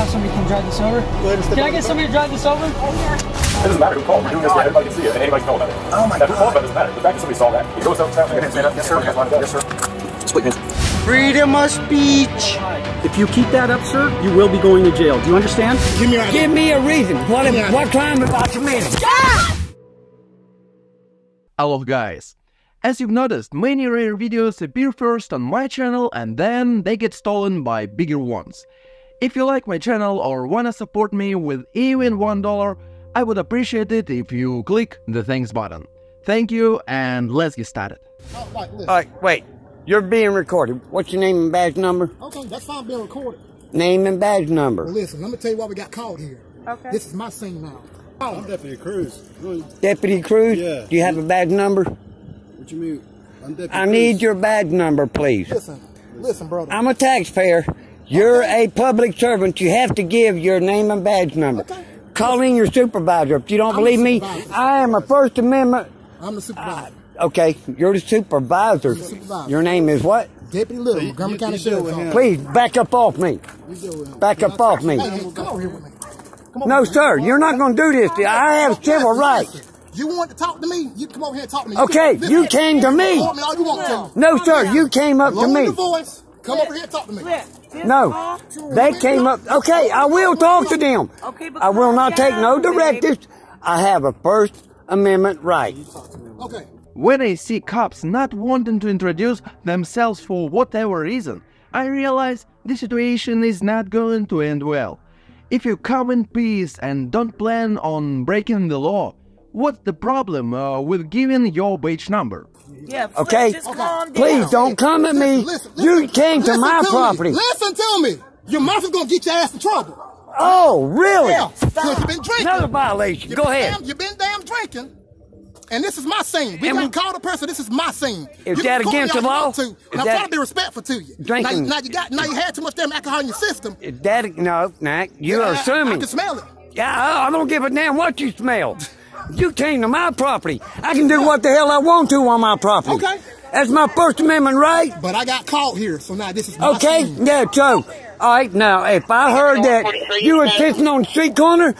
have somebody come drive this over? Go ahead and step Can I get somebody to drive this over? It doesn't matter who called. We're doing this where everybody can see it and anybody can know about it. Oh my That God. called, that doesn't matter. The fact that somebody saw that, it goes downtown and stand up. Yes, sir. Yes, sir. Split hands. Freedom of speech. If you keep that up, sir, you will be going to jail. Do you understand? Give me your Give me a reason. What, Give me your what ID. crime have I committed? Hello guys! As you've noticed, many rare videos appear first on my channel and then they get stolen by bigger ones. If you like my channel or wanna support me with even $1, I would appreciate it if you click the thanks button. Thank you and let's get started. Oh, like, listen. All right, wait. You're being recorded. What's your name and badge number? Okay, that's fine being recorded. Name and badge Well, number. listen, let me tell you why we got called here. Okay. This is my scene now. I'm Deputy Cruz. Deputy Cruz? Yeah. Do you have a badge number? What you mean? I'm Deputy I need your badge number, please. Listen, listen, brother. I'm a taxpayer. You're a public servant. You have to give your name and badge number. Okay. Call in your supervisor. If you don't I'm believe me. I am a First Amendment. I'm the supervisor. Uh, okay, you're the supervisor. the supervisor. Your name is what? Deputy Little, Montgomery you- County you deal Sheriff's with him. Office. Please back up off me. You deal with. Back up off me. Hey, hey, come over here with me. Come over No, here. sir, you're not going to do this. I have civil Listen, rights. listen. You want to talk to me? You come over here and talk to me. Okay, can- you came to me. Talk me all you want to. No, sir, you came up to Lower me. your voice. Come over here and talk to me. No, they came up. Okay, I will talk to them. I will not take no directives. I have a First Amendment right. Okay. When I see cops not wanting to introduce themselves for whatever reason, I realize the situation is not going to end well. If you come in peace and don't plan on breaking the law, what's the problem uh, with giving your badge number? Yeah, Flip, Okay, just please don't come at me. Listen, listen, You listen. came to my me. property. Listen to me. Your mouth is going to get your ass in trouble. Oh, really? Yeah, because you've been drinking. Another violation. You've Go been ahead. Damn, you've been damn drinking. And this is my scene. We And gonna call the person. This is my scene. Is You that can call against all the law? want To, and I'm trying to be respectful to you. Drinking- Now, now you got. Now you had too much damn alcohol in your system. That no, nah, you're assuming. I, I can smell it. Yeah, I, I don't give a damn what you smell. You came to my property. I can do what the hell I want to on my property. Okay. That's my First Amendment right. But I got caught here, so now this is my Okay, scene. yeah, so, all right, now, if I heard that you were sitting on the street corner,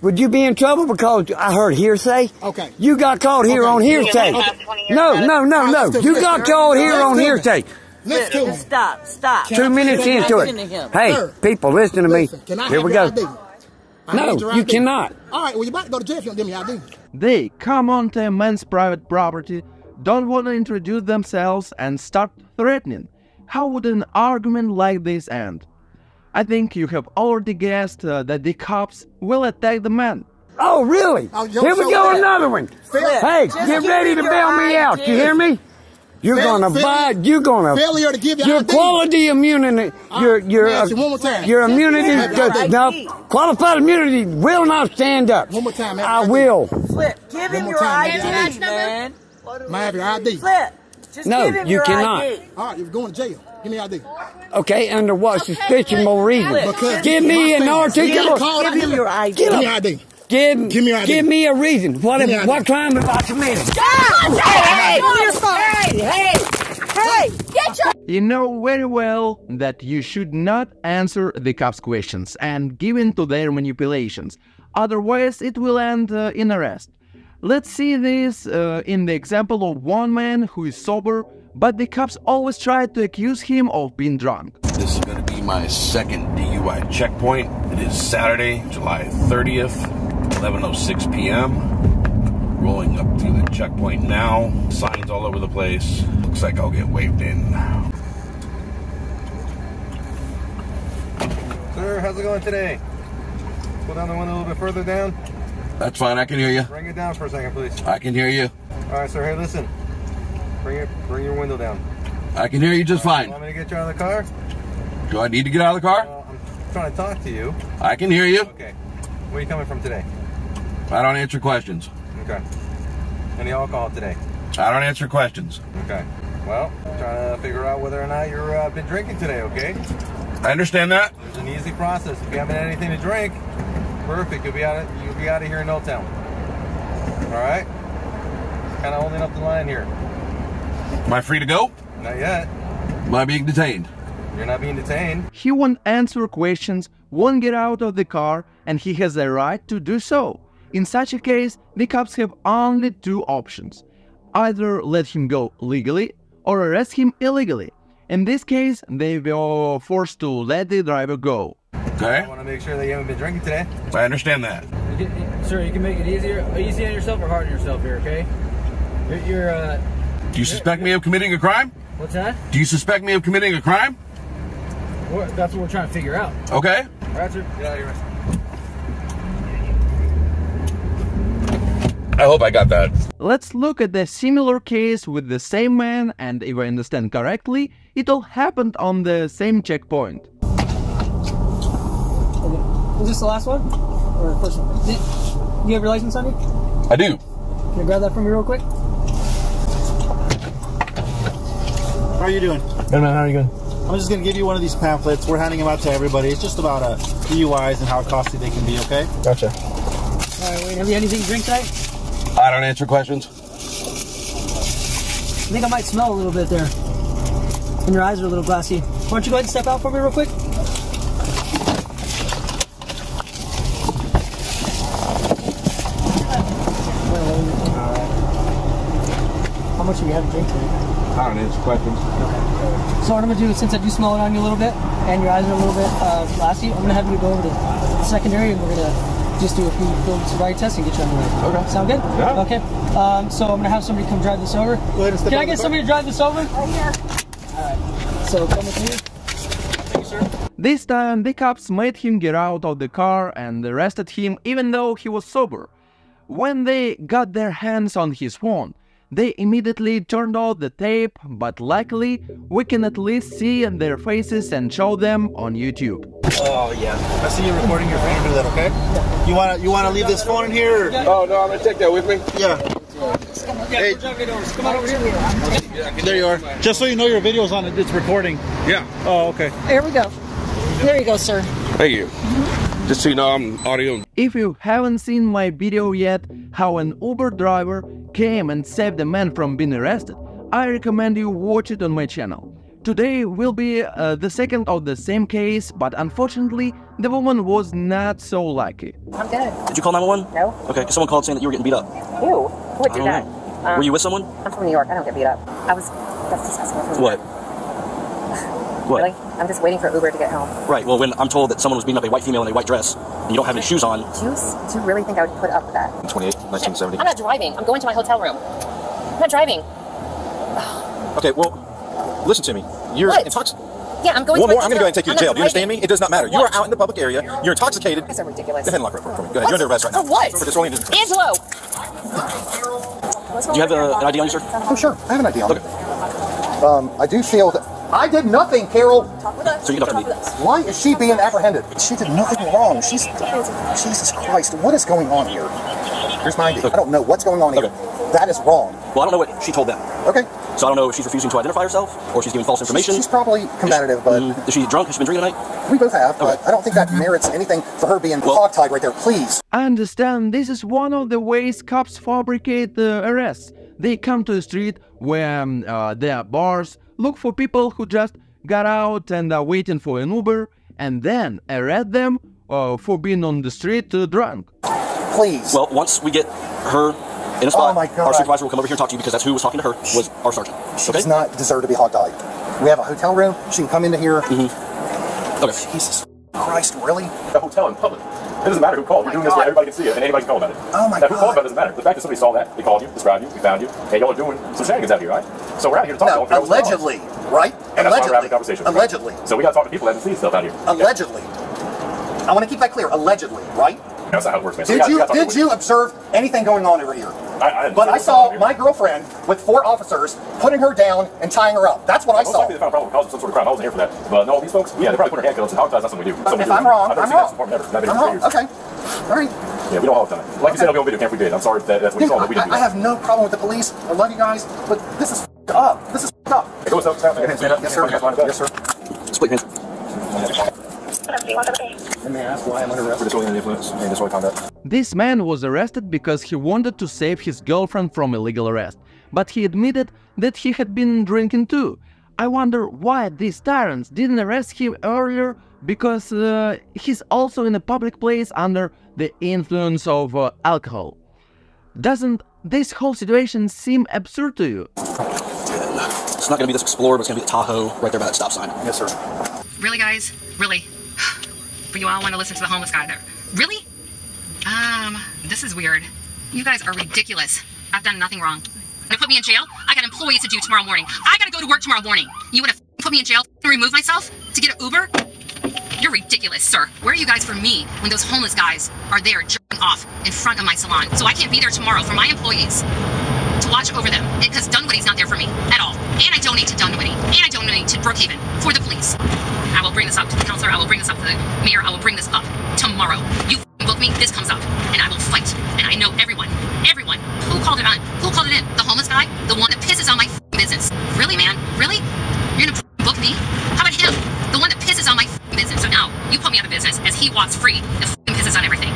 would you be in trouble because I heard hearsay? Okay. You got caught here Okay. on hearsay. Okay. No, no, no, no. You got caught here on hearsay. Listen to me. Stop, stop. Two minutes Can I into it. Hey, people, listen to me. Listen, can I Here we go. ID? I No, need you ID. cannot. All right, well, you about to go to jail if you don't give me your ID. They come onto a man's private property, don't want to introduce themselves, and start threatening. How would an argument like this end? I think you have already guessed uh, that the cops will attack the man. Oh, really? Oh, Here we go, Flip. another one. Flip. Hey, Just get ready to your bail me out. You hear me? You're Fail- gonna failure- buy. You're gonna Failure to give uh, your your ID. qualified immunity. Uh, your your let me ask you one more time. your immunity. Just give no, qualified immunity will not stand up. One more time, man. I will. Flip, give him your time, ID, man. man. May I have your ID? Flip, just No, give him you your cannot. ID. All right, you're going to jail. Give me ID. Okay, under what suspicionable reason? Because Give me an my thing- articulate. Give Give him your ID. Give me ID. Give, Give me your ID. give me a reason. What Give me what crime have I committed? Hey, hey, hey, hey, get your You know very well that you should not answer the cops' questions and give in to their manipulations, otherwise, it will end uh, in arrest. Let's see this uh, in the example of one man who is sober, but the cops always try to accuse him of being drunk. This is going to be my second DUI checkpoint. It is Saturday, July 30th, 11:06 p.m. Rolling up to the checkpoint now. Signs all over the place. Looks like I'll get waved in. Sir, how's it going today? Pull down the window a little bit further down. That's fine. I can hear you. Bring it down for a second, please. I can hear you. All right, sir. Hey, listen. Bring it. Bring your window down. I can hear you just uh, You fine. want me to get you out of the car? Do I need to get out of the car? Well, I'm trying to talk to you. I can hear you. Okay. Where are you coming from today? I don't answer questions. Okay. Any alcohol today? I don't answer questions. Okay. Well, I'm trying to figure out whether or not you've uh, been drinking today. Okay. I understand that. It's an easy process. If you haven't had anything to drink, perfect. You'll be out. Of, you'll be out of here in no time. All right. Kind of holding up the line here. Am I free to go? Not yet. Am I being detained? You're not being detained. He won't answer questions, won't get out of the car, and he has a right to do so. In such a case, the cops have only two options. Either let him go legally or arrest him illegally. In this case, they were forced to let the driver go. Okay. I want to make sure that you haven't been drinking today. I understand that. You can, sir, you can make it easier, easy on yourself or hard on yourself here, okay? You're, you're uh, Do you suspect me of committing a crime? what's that? Do you suspect me of committing a crime? We're, that's what we're trying to figure out. Okay. All right, sir. Get out of I hope I got that. Let's look at the similar case with the same man, and if I understand correctly, it all happened on the same checkpoint. Okay. Is this the last one? Or the first one? Did, you have your license on you? I do. Can I grab that from me real quick? How are you doing? Good man, how are you doing? I'm just going to give you one of these pamphlets. We're handing them out to everybody. It's just about uh, DUIs and how costly they can be, okay? Gotcha. All right, wait. Have you had anything to drink tonight? I don't answer questions. I think I might smell a little bit there. And your eyes are a little glassy. Why don't you go ahead and step out for me real quick? How much have you had to drink today? I don't answer questions. Okay. So what I'm gonna do, since I do smell it on you a little bit, and your eyes are a little bit uh, glassy, I'm gonna have you go over to the secondary, and we're gonna just do a few field sobriety tests and get you on the way. Okay. Sound good? Yeah. Okay. Um, so I'm gonna have somebody come drive this over. Go ahead and step Can I get somebody to drive this over? Right here. All right. So come with me. Thank you, sir. This time, the cops made him get out of the car and arrested him even though he was sober. When they got their hands on his phone, they immediately turned off the tape, but luckily, we can at least see their faces and show them on YouTube. Oh, yeah. I see you recording your phone. Do that, okay? You want to you wanna leave this phone in here? Or? Oh, no, I'm going to take that with me. Yeah. Hey, Come on over here. there you are. Just so you know your video's on it, it's recording. Yeah. Oh, okay. There we go. There you go, sir. Thank you. Just so you know, I'm audio. If you haven't seen my video yet, how an Uber driver came and saved a man from being arrested, I recommend you watch it on my channel. Today will be uh, the second of the same case, but unfortunately, the woman was not so lucky. I'm good. Did you call 911? No. Okay, because someone called saying that you were getting beat up. Who? Who would do that? Um, were you with someone? I'm from New York. I don't get beat up. I was. That's disgusting. What? What? Really? I'm just waiting for Uber to get home. Right, well, when I'm told that someone was beating up a white female in a white dress, and you don't have any shoes on, Do you, do you really think I would put up with that? 28, 1970. I'm not driving. I'm going to my hotel room. I'm not driving. Okay, well, listen to me. You're What? intoxicated. Yeah, I'm going One to more, I'm going to go ahead and take you to I'm jail. Do you understand me? It does not matter. You are out in the public area. You're intoxicated. You guys are ridiculous. Go ahead and lock her up for me. Go ahead. You're under arrest right now. For what? For disorderly conduct. Angelo! Do you have a, an ID on you, sir? Oh, sure. I have an idea. Okay. Um, I do feel that I did nothing, Carol. So you can talk to me. Why is she being apprehended? She did nothing wrong. She's Jesus Christ. What is going on here? Here's my idea. I don't know what's going on here. That is wrong. Well, I don't know what she told them. Okay. So I don't know if she's refusing to identify herself or she's giving false information. She's probably combative, but Mm, is she drunk? Has she been drinking tonight? we both have. But I don't think that merits anything for her being hogtied right there. Please. I understand this is one of the ways cops fabricate the arrests. They come to the street where um, uh, there are bars, look for people who just got out and are waiting for an Uber, and then arrest them uh, for being on the street uh, drunk. Please. Well, once we get her in a spot, Oh my God. our supervisor will come over here and talk to you because that's who was talking to her was our sergeant. She Okay? does not deserve to be hogtied. We have a hotel room. She can come into here. Mm-hmm. Okay. Jesus Christ, really? The hotel in public. It doesn't matter who called. We're doing this where everybody can see it and anybody can call about it. Oh my now, who called about it doesn't matter. The fact that somebody saw that, they called you, described you, we found you, Hey, y'all are doing some shenanigans out here, right? So we're out here to talk No, to y'all. figure out what's going on. allegedly, right? And that's why we're having a Allegedly. conversation. Allegedly. So we got to talk to people that can see stuff out here. Allegedly. I want to keep that clear. Allegedly, right? That's not how it works, man. So Did gotta- you gotta did you observe anything going on over here? I, I But I saw my girlfriend with four officers putting her down and tying her up. That's what I saw. likely they found a problem because some sort of crime. I wasn't here for that. But no, these folks, yeah, they probably put their handcuffs and hogties. That's something we do. Something If we do. I'm wrong, I'm wrong. before, never. Never been I'm wrong. Okay. All right. Yeah, we don't all the time. Like you said, I'll be on video camp. We did. I'm sorry if that, that's what you saw, but we didn't do I, I have no problem with the police. I love you guys, but this is up. This is up. Hey, go, stand up, up, stand up. Yes, sir. Yes, sir. Split hands. And may I ask why I'm under arrest? For disorderly influence and disorderly conduct. This man was arrested because he wanted to save his girlfriend from illegal arrest, but he admitted that he had been drinking too. I wonder why these tyrants didn't arrest him earlier because uh, he's also in a public place under the influence of uh, alcohol. Doesn't this whole situation seem absurd to you? It's not going to be this Explorer, but it's going to be the Tahoe right there by that stop sign. Yes, sir. Really, guys? Really? But you all want to listen to the homeless guy there? Really? Um, this is weird. You guys are ridiculous. I've done nothing wrong. Gonna put me in jail? I got employees to do tomorrow morning. I gotta go to work tomorrow morning. You wanna put me in jail and remove myself to get an Uber? You're ridiculous, sir. Where are you guys for me when those homeless guys are there jerking off in front of my salon? So I can't be there tomorrow for my employees watch over them because Dunwoody's not there for me at all. And I donate to Dunwoody and I donate to Brookhaven for the police. I will bring this up to the counselor. I will bring this up to the mayor. I will bring this up tomorrow. You book me, this comes up, and I will fight. And I know everyone, everyone who called it on, who called it in. The homeless guy, the one that pisses on my business. Really, man? Really? You're gonna book me? How about him? The one that pisses on my business. So now you put me out of business as he walks free pisses on everything.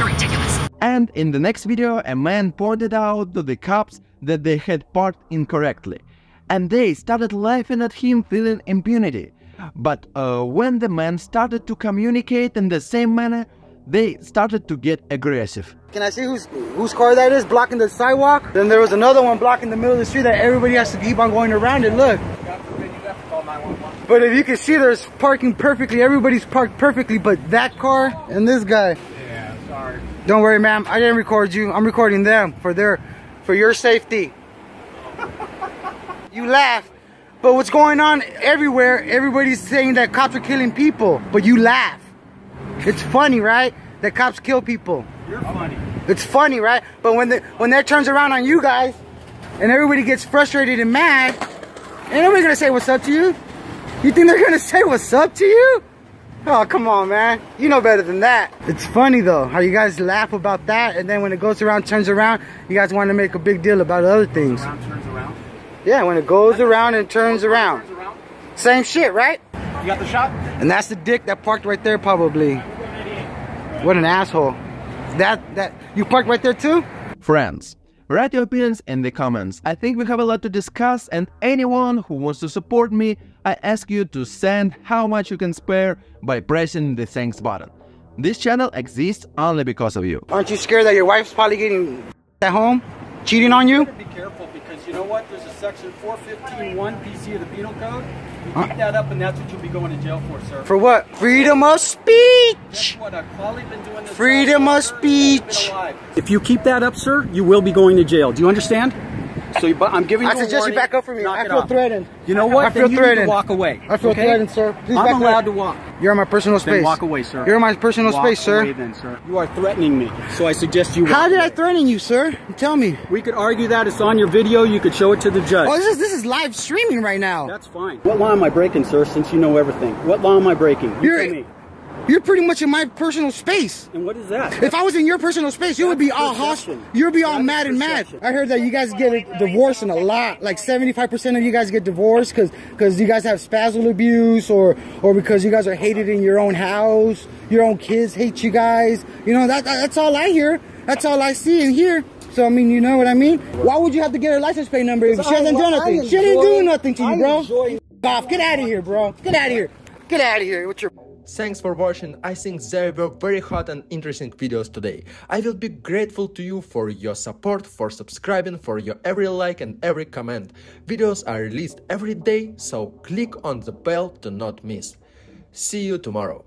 You're ridiculous. And in the next video, a man pointed out to the cops that they had parked incorrectly. And they started laughing at him feeling impunity. But uh, when the man started to communicate in the same manner, they started to get aggressive. Can I see whose whose car that is blocking the sidewalk? Then there was another one blocking the middle of the street that everybody has to keep on going around it. Look. But if you can see, there's parking perfectly. Everybody's parked perfectly, but that car and this guy. Yeah, sorry. Don't worry, ma'am. I didn't record you. I'm recording them for their, for your safety. you laugh, but what's going on everywhere? Everybody's saying that cops are killing people, but you laugh. It's funny, right? That cops kill people. You're funny. It's funny, right? But when the when that turns around on you guys, and everybody gets frustrated and mad, ain't nobody gonna say what's up to you. You think they're gonna say what's up to you? Oh, come on, man. You know better than that. It's funny though, how you guys laugh about that, and then when it goes around, turns around, you guys want to make a big deal about other things. Around turns around. Yeah, when it goes around and turns around. Same shit, right? You got the shot? And that's the dick that parked right there probably. What an asshole. That, that, you parked right there too? Friends, write your opinions in the comments. I think we have a lot to discuss and anyone who wants to support me, I ask you to send how much you can spare by pressing the thanks button. This channel exists only because of you. Aren't you scared that your wife's probably getting at home? Cheating on you? Be careful because you know what? There's a section 415.1 PC of the Penal Code. You Huh? keep that up and that's what you'll be going to jail for, sir. For what? Freedom of speech! Guess what? I've probably been doing this Freedom of speech. If you keep that up, sir, you will be going to jail. Do you understand? So you, but I'm giving I you a suggest you back up from me. I feel threatened. You know what? I feel Then threatened. walk away. I feel okay? threatened, sir. Please I'm allowed up. to walk. You're in my personal space. Then walk away, sir. You're in my personal Walk space, sir. away then, sir. You are threatening me, so I suggest you. How did I away. threaten you, sir? Tell me. We could argue that it's on your video. You could show it to the judge. Oh, this is this is live streaming right now. That's fine. What law am I breaking, sir? Since you know everything, what law am I breaking? You You're-. You're pretty much in my personal space. And what is that? If I was in your personal space, you would be all hostile. You'd be all mad and mad. I heard that you guys get a divorce and a lot. Like 75% of you guys get divorced because because you guys have spousal abuse or or because you guys are hated in your own house. Your own kids hate you guys. You know that, that that's all I hear. That's all I see and hear. So I mean, you know what I mean? Why would you have to get her license plate number if she hasn't done nothing? She didn't do nothing to you, bro. Off. Get out of here, bro. Get out of here. Get out of here with your Thanks for watching, I think there were very hot and interesting videos today. I will be grateful to you for your support, for subscribing, for your every like and every comment. Videos are released every day, so click on the bell to not miss. See you tomorrow.